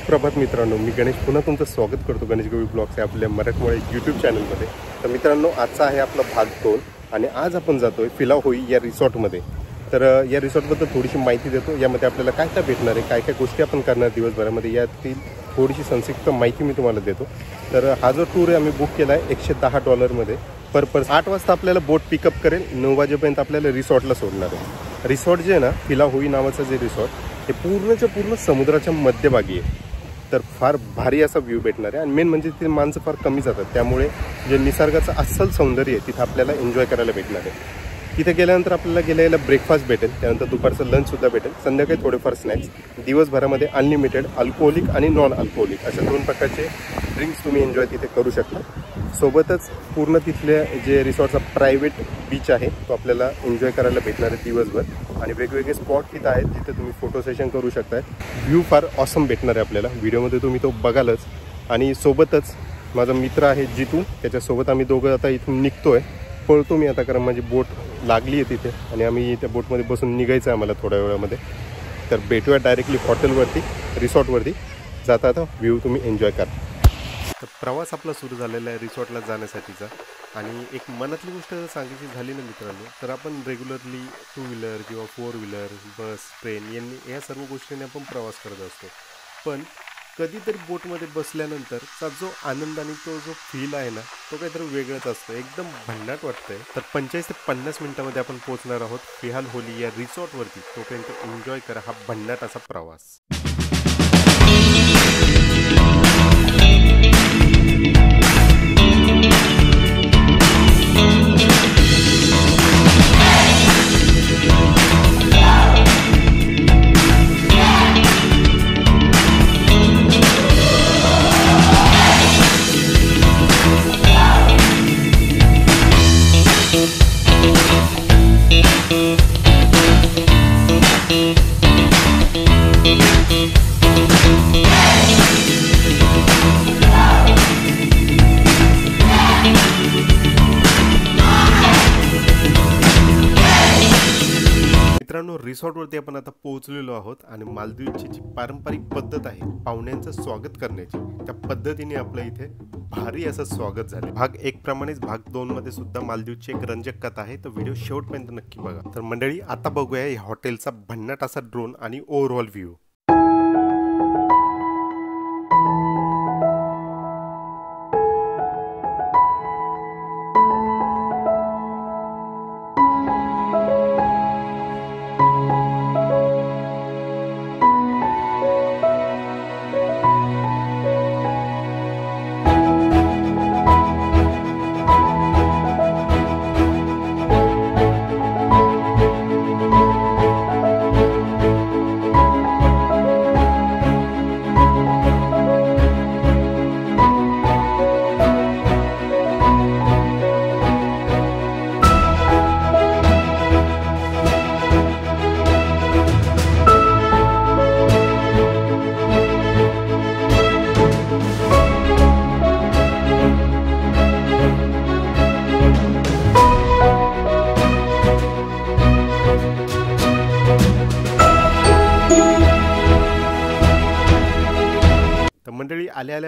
सुप्रभात मित्रांनो. मी गणेश. पुन्हा तुमचं स्वागत करतो गणेश गवी ब्लॉग्स या आपल्या मराठमोळे यूट्यूब चॅनलमध्ये तर मित्रांनो आजचा आहे आपला भाग दोन आणि आज आपण जातोय फिला होई या रिसॉर्टमध्ये. तर या रिसॉर्टबद्दल थोडीशी माहिती देतो. यामध्ये आपल्याला काय काय भेटणार आहे काय काय गोष्टी आपण करणार दिवसभरामध्ये यातील थोडीशी संक्षिप्त माहिती मी तुम्हाला देतो. तर हा जो टूर आहे आम्ही बुक केला आहे एकशे दहा डॉलरमध्ये पर पर्स आठ वाजता आपल्याला बोट पिकअप करेल. नऊ वाजेपर्यंत आपल्याला रिसॉर्टला सोडणार आहे. रिसॉर्ट जे आहे ना फिला होई नावाचं जे रिसॉर्ट हे पूर्णच्या पूर्ण समुद्राच्या मध्यभागी आहे. तर फार भारी असा व्ह्यू भेटणार आहे आणि मेन म्हणजे तिथे माणसं फार कमी जातात. त्यामुळे जे निसर्गाचं अस्सल सौंदर्य आहे तिथं आपल्याला एन्जॉय करायला भेटणार आहे. तिथे गेल्यानंतर आपल्याला गेल्याला ब्रेकफास्ट भेटेल. त्यानंतर दुपारचं लंचसुद्धा भेटेल. संध्याकाळी थोडेफार स्नॅक्स दिवसभरामध्ये अनलिमिटेड अल्कोहोलिक आणि नॉन अल्कोहोलिक अशा दोन प्रकारचे ड्रिंक्स तुम्ही एन्जॉय तिथे करू शकता. सोबतच पूर्ण तिथले जे रिसॉर्टचा प्रायव्हेट बीच आहे तो आपल्याला एन्जॉय करायला भेटणार आहे दिवसभर. आणि वेगवेगळे स्पॉट तिथं आहेत जिथे तुम्ही फोटो सेशन करू शकताय. व्ह्यू फार ऑसम भेटणार आहे आपल्याला. व्हिडिओमध्ये तुम्ही तो बघालच. आणि सोबतच माझा मित्र आहे जितू त्याच्यासोबत आम्ही दोघं आता इथून निघतोय. पळतो मी आता कारण माझी बोट लागली आहे तिथे. आणि आम्ही त्या बोटमध्ये बसून निघायचं आहे आम्हाला थोड्या वेळामध्ये. तर भेटूया डायरेक्टली हॉटेलवरती रिसॉर्टवरती जाता आता व्ह्यू तुम्ही एन्जॉय करा. तर प्रवास आपला सुरू झालेला आहे रिसॉर्टला जाण्यासाठीचा. आणि एक मनातली गोष्ट जर सांगायची झाली ना मित्रांनो तर आपण रेग्युलरली टू व्हीलर किंवा फोर व्हीलर बस ट्रेन यांनी या सर्व गोष्टींनी आपण प्रवास करत असतो. पण कधीतरी बोटमध्ये बसल्यानंतरचा जो आनंद आणि तो जो फील आहे ना तो काहीतरी वेगळाच असतो. एकदम भन्नाट वाटतंय. तर पंचेचाळीस ते पन्नास मिनिटामध्ये आपण पोहोचणार आहोत फिहाल होली या रिसॉर्टवरती. तोपर्यंत एन्जॉय करा हा भन्नाट असा प्रवास. रिसॉर्टवरती आपण आता पोहोचलेलो आहोत आणि मालदीवची जी पारंपरिक पद्धत आहे पाहुण्यांचं स्वागत करण्याची त्या पद्धतीने आपलं इथे भारी असं स्वागत झाले भाग एक प्रमाणेच भाग दोन मध्ये सुद्धा मालदीवची एक रंजक कथा आहे. तर व्हिडिओ शेवटपर्यंत नक्की बघा. तर मंडळी आता बघूया या हॉटेलचा भन्नाट असा ड्रोन आणि ओव्हरऑल व्ह्यू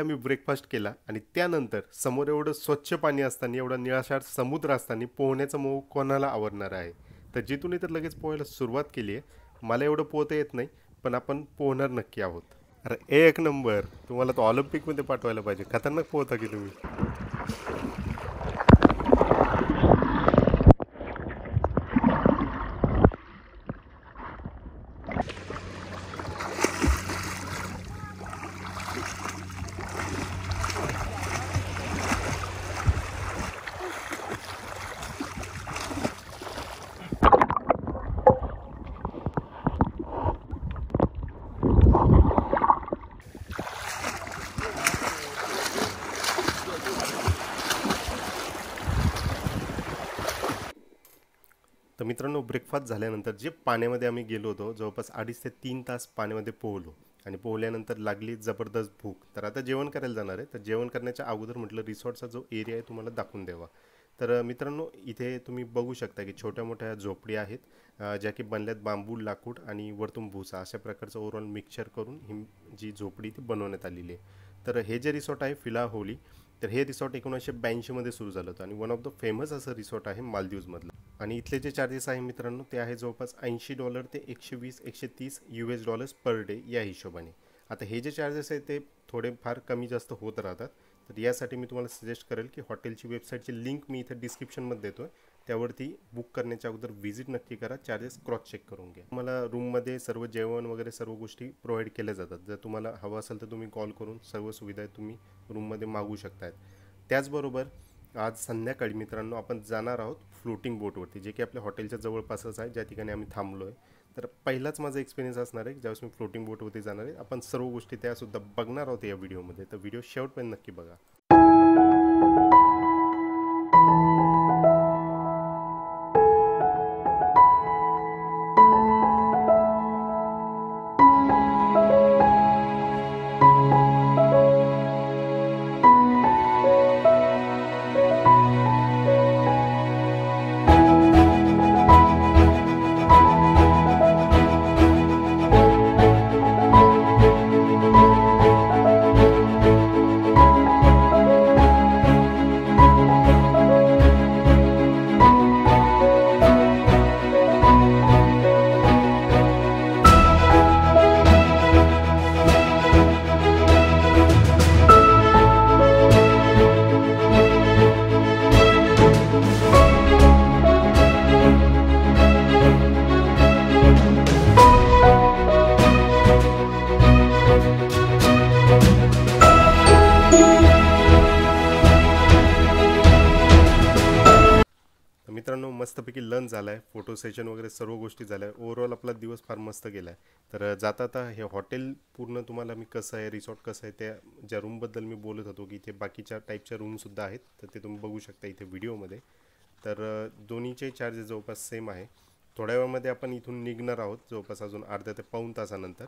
आम्ही ब्रेकफास्ट केला आणि त्यानंतर समोर एवढं स्वच्छ पाणी असताना एवढा निळाशार समुद्र असताना पोहण्याचा मोह कोणाला आवडणार आहे? तर जिथून तर लगेच पोहायला सुरुवात केली आहे. मला एवढं पोहता येत नाही पण आपण पोहणार नक्की आहोत. अरे एक नंबर. तुम्हाला तो ऑलिम्पिकमध्ये पाठवायला पाहिजे. खतरनाक पोहता की तुम्ही? तर मित्रांनो ब्रेकफास्ट झाल्यानंतर जे पाण्यामध्ये आम्ही गेलो होतो जवळपास अडीच ते तीन तास पाण्यामध्ये पोहलो आणि पोहल्यानंतर लागली जबरदस्त भूक. तर आता जेवण करायला जाणार आहे. तर जेवण करण्याच्या अगोदर म्हटलं रिसॉर्टचा जो एरिया आहे तुम्हाला दाखवून द्यावा. तर मित्रांनो इथे तुम्ही बघू शकता की छोट्या मोठ्या झोपडी आहेत ज्या की बनल्यात बांबू लाकूड आणि वरतून भुसा. अशा प्रकारचं ओव्हरऑल मिक्सचर करून ही जी झोपडी ती बनवण्यात आलेली आहे. तर हे जे रिसॉर्ट आहे फिला होली. तर हे रिसॉर्ट एकोणीसशे ब्याऐंशीमध्ये सुरू झालं होतं आणि वन ऑफ द फेमस असं रिसॉर्ट आहे मालदीव्जमधलं. आणि इथले जे चार्जेस आहे मित्रांनो ते आहे जवळपास ऐंशी डॉलर ते एकशे वीस एकशे तीस U S dollars per day या हिशोबाने. आता हे जे चार्जेस आहेत ते थोडेफार कमी जास्त होत राहतात. तर यासाठी मी तुम्हाला सजेस्ट करेल की हॉटेलची वेबसाईटची लिंक मी इथं डिस्क्रिप्शनमध्ये देतो आहे त्यावरती बुक करण्याच्या अगोदर व्हिजिट नक्की करा. चार्जेस क्रॉस चेक करून घ्या. तुम्हाला रूममध्ये सर्व जेवण वगैरे सर्व गोष्टी प्रोव्हाइड केल्या जातात. जर तुम्हाला हवं असेल तर तुम्ही कॉल करून सर्व सुविधा तुम्ही रूममध्ये मागू शकतायत. त्याचबरोबर आज संध्याकाळी मित्रांनो आपण जाणार आहोत फ्लोटिंग बोटवरती जे की आपल्या हॉटेलच्या जवळपासच आहे. ज्या ठिकाणी आम्ही थांबलो आहे तर पहिलाच माझा एक्सपिरियन्स असणार आहे. ज्यावेळेस मी फ्लोटिंग बोटवरती जाणार आहे आपण सर्व गोष्टी त्यासुद्धा बघणार आहोत या व्हिडिओमध्ये तर व्हिडिओ शेवटपर्यंत नक्की बघा. मस्तपैकी झालं झाला आहे फोटो सेशन वगैरे सर्व गोष्टी झाल्या. आहे ओव्हरऑल आपला दिवस फार मस्त गेला आहे तर जाता आता हे हॉटेल पूर्ण तुम्हाला मी कसं आहे रिसॉर्ट कसं आहे त्या ज्या रूमबद्दल मी बोलत होतो की इथे बाकीच्या टाईपच्या रूमसुद्धा आहेत तर ते तुम्ही बघू शकता इथे व्हिडिओमध्ये तर दोन्हीचे चार्जेस जवळपास सेम आहे. थोड्या वेळामध्ये आपण इथून निघणार आहोत जवळपास अजून अर्ध्या ते पाऊण तासानंतर.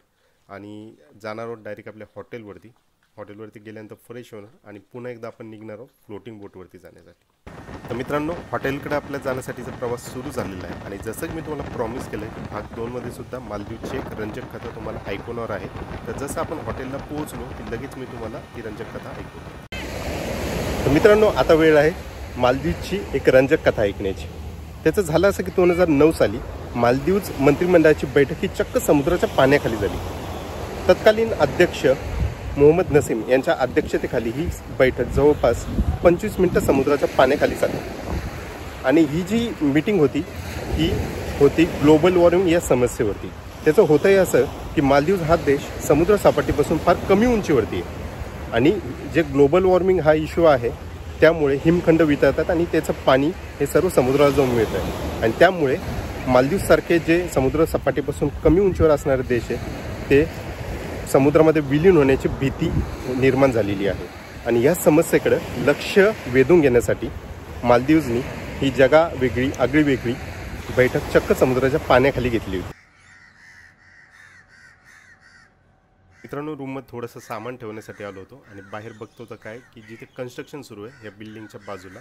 आणि जाणार आहोत डायरेक्ट आपल्या हॉटेलवरती हॉटेलवरती गेल्यानंतर फ्रेश होणार आणि पुन्हा एकदा आपण निघणार आहोत फ्लोटिंग बोटवरती जाण्यासाठी. तर मित्रांनो हॉटेलकडे आपल्या जाण्यासाठीचा प्रवास सुरू झालेला आहे. आणि जसं की मी तुम्हाला प्रॉमिस केलं आहे की भाग दोनमध्ये सुद्धा मालदीवची एक रंजक कथा तुम्हाला ऐकवणार आहे. तर जसं आपण हॉटेलला पोहोचलो की लगेच मी तुम्हाला ती रंजक कथा ऐकवतो. तर मित्रांनो आता वेळ आहे मालदीवची एक रंजक कथा ऐकण्याची. त्याचं झालं असं की दोन हजार नऊ साली मालदीवज मंत्रिमंडळाची बैठक ही चक्क समुद्राच्या पाण्याखाली झाली. तत्कालीन अध्यक्ष मोहम्मद नसीम यांच्या अध्यक्षतेखाली ही बैठक जवळपास पंचवीस मिनटं समुद्राच्या पाण्याखाली चालली. आणि ही जी मीटिंग होती ही होती ग्लोबल वॉर्मिंग या समस्येवरती. त्याचं होतंही असं की मालदीव हा देश समुद्र सपाटीपासून फार कमी उंचीवरती आहे. आणि जे ग्लोबल वॉर्मिंग हा इश्यू आहे त्यामुळे हिमखंड वितळतात आणि त्याचं पाणी हे सर्व समुद्राला जाऊन मिळतं आहे आणि त्यामुळे मालदीवसारखे जे समुद्र सपाटीपासून कमी उंचीवर असणारे देश आहे ते समुद्रामध्ये विलीन होण्याची भीती निर्माण झालेली आहे. आणि या समस्येकडं लक्ष वेधून घेण्यासाठी मालदीवजनी ही जगा वेगळी आगळी वेगळी बैठक चक्क समुद्राच्या पाण्याखाली घेतली होती. मित्रांनो रूममध्ये थोडंसं सामान ठेवण्यासाठी आलो होतो आणि बाहेर बघतो तर काय की जिथे कन्स्ट्रक्शन सुरू आहे या बिल्डिंगच्या बाजूला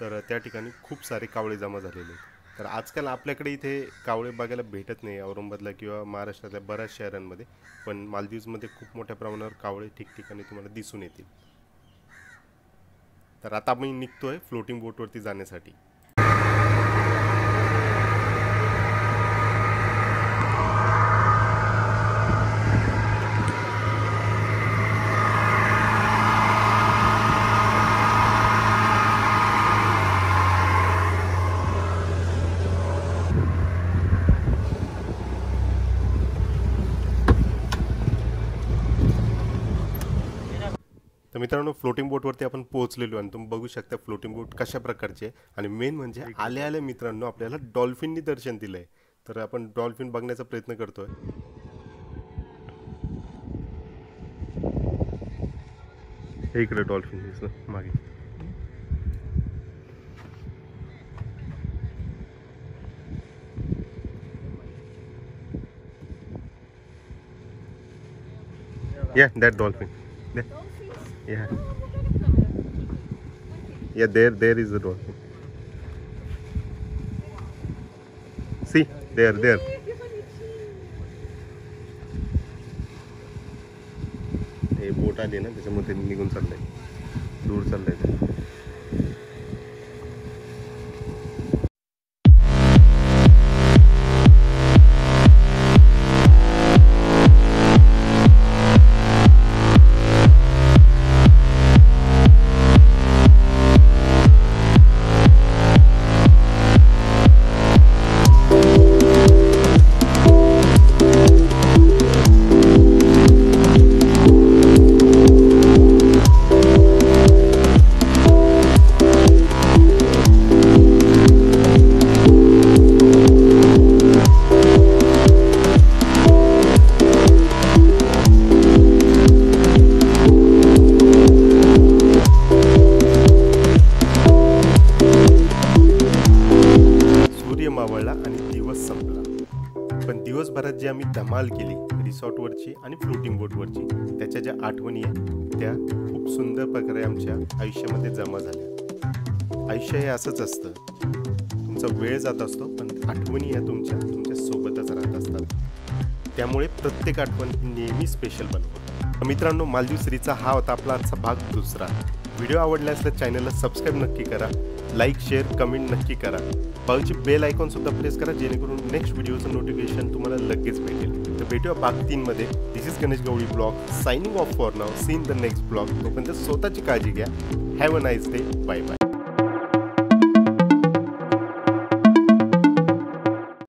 तर त्या ठिकाणी खूप सारे कावळे जमा झालेले आहेत. तर आजकाल आपल्याकडे इथे कावळे बघायला भेटत नाही औरंगाबादला किंवा महाराष्ट्रातल्या बऱ्याच शहरांमध्ये. पण मालदीवमध्ये खूप मोठ्या प्रमाणावर कावळे ठिकठिकाणी तुम्हाला दिसून येतील. तर आता आम्ही निघतोय फ्लोटिंग बोटवरती जाण्यासाठी. मित्रांनो फ्लोटिंग बोटवरती आपण पोहोचलेलो आणि तुम्ही बघू शकता फ्लोटिंग बोट कशा प्रकारची आहे. आणि मेन म्हणजे आल्या आल्या मित्रांनो आपल्याला डॉल्फिननी दर्शन दिलंय. तर आपण डॉल्फिन बघण्याचा प्रयत्न करतोय. हे इकडे डॉल्फिन दिसलं मागे. या that dolphin Yeah. Yeah, there, there is the road. See, there, there. ये बोट आली ना त्याच्यामध्ये निघून चाललंय दूर चाललंय मावळला आणि दिवस संपला. पण दिवसभरात जी आम्ही धमाल केली रिसॉर्टवरची आणि फ्लोटिंग बोटवरची त्याच्या ज्या आठवणी आहेत त्या खूप सुंदर प्रकारे आमच्या आयुष्यामध्ये जमा झाल्या. आयुष्य हे असंच असतं. तुमचा वेळ जात असतो पण आठवणी ह्या तुमच्या तुमच्या सोबतच राहत असतात. त्यामुळे प्रत्येक आठवण नेहमी स्पेशल बनवतो. मित्रांनो मालदीव श्रीचा हा होता आपला आजचा भाग दुसरा. व्हिडिओ आवडल्यास तर चॅनलला सबस्क्राईब नक्की करा. लाईक शेअर कमेंट नक्की करा. बाजूची बेल आयकॉन सुद्धा प्रेस करा जेणेकरून नेक्स्ट व्हिडिओचं नोटिफिकेशन तुम्हाला लगेच भेटेल. तर भेटूया भाग तीनमध्ये this is Ganesh Gawali blog signing off for now see in the next blog तोपर्यंत स्वतःची काळजी घ्या. Have a nice day bye bye